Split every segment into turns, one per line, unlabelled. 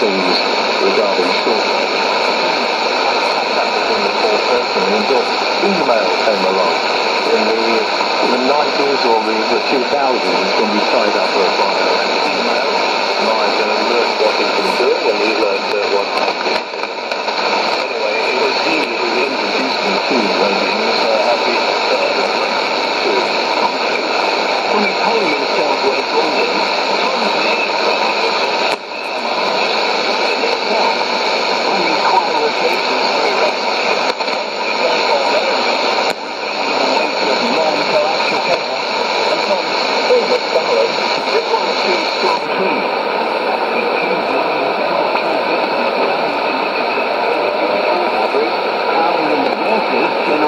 things regarding short until email came along in the, in the 90s or the, the 2000s when we signed up for a fire.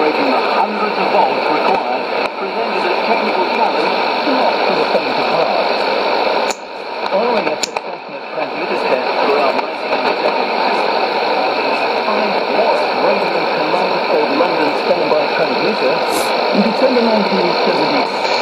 Generating the hundreds of volts required, presented a technical challenge not for the faint of heart. Following a successful transmitter test throughout 1970s, five watt radio command called London Standby Transmitter in December 1970.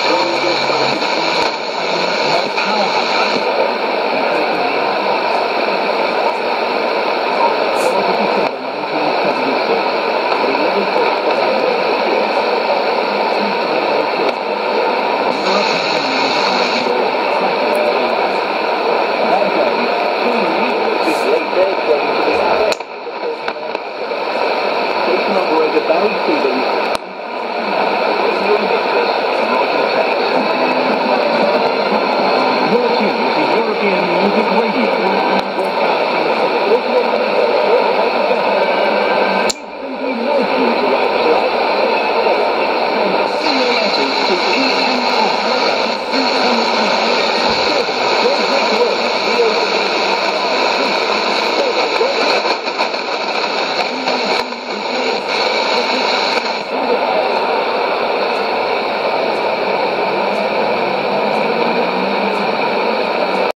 European Music Radio.